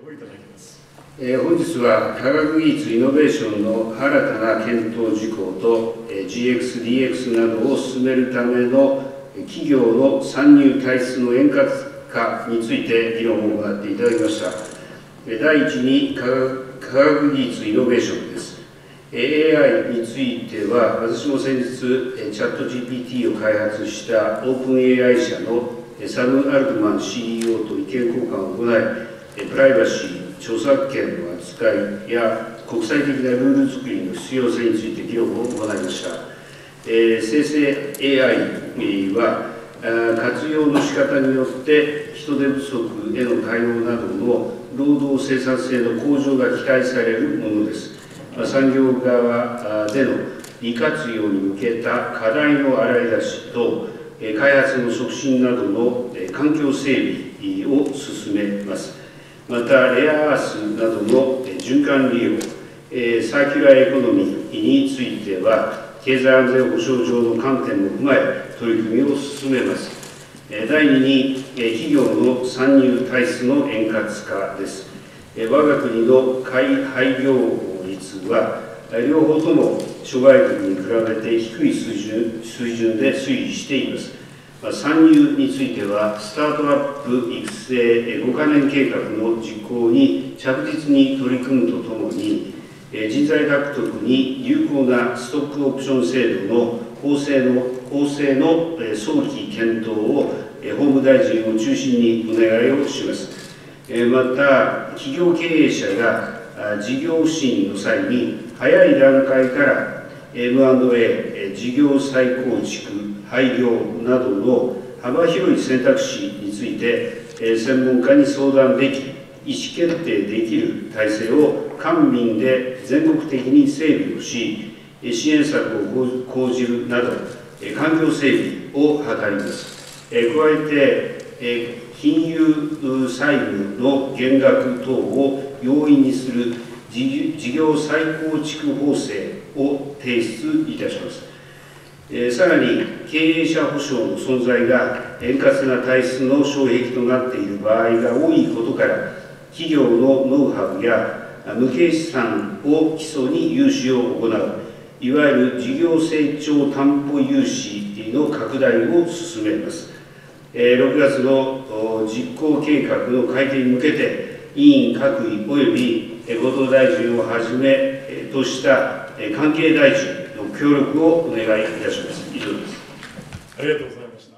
本日は科学技術イノベーションの新たな検討事項と GX、DX などを進めるための企業の参入体質の円滑化について議論を行っていただきました。第一に科学技術イノベーションです。AI については、私も先日、チャット GPT を開発したオープン AI 社のえーサム・アルトマン CEO と意見交換を行い、プライバシー、著作権の扱いや国際的なルール作りの必要性について議論を行いました。えー生成 AI は、活用の仕方によって人手不足への対応などの労働生産性の向上が期待されるものです。産業側での利活用に向けた課題の洗い出しと、開発の促進などの環境整備を進めます。また、レアアースなどの循環利用、えサーキュラーエコノミーについては、経済安全保障上の観点も踏まえ、取り組みを進めます。第2に、企業の参入退出の円滑化です。え我が国の開廃業率は、両方とも諸外国に比べて低い水準水準で推移しています。参入については、スタートアップ育成5カ年計画の実行に着実に取り組むとともに、人材獲得に有効なストックオプション制度の法制の法制の早期検討を法務大臣を中心にお願いをします。また、企業経営者が事業不振の際に早い段階から M&A、事業再構築、廃業などの幅広い選択肢について、専門家に相談でき、意思決定できる体制を官民で全国的に整備をし、支援策を講じるなど、環境整備を図ります。加えて、金融債務の減額等を要因にする事業再構築法制を提出いたします。えーさらに、経営者保証の存在が円滑な体質の障壁となっている場合が多いことから、企業のノウハウや無形資産を基礎に融資を行う、いわゆる事業成長担保融資の拡大を進めます。え6月の実行計画の改定に向けて、委員各位及び後藤大臣をはじめえとしたえ関係大臣の協力をお願いいたします。以上です。ありがとうございました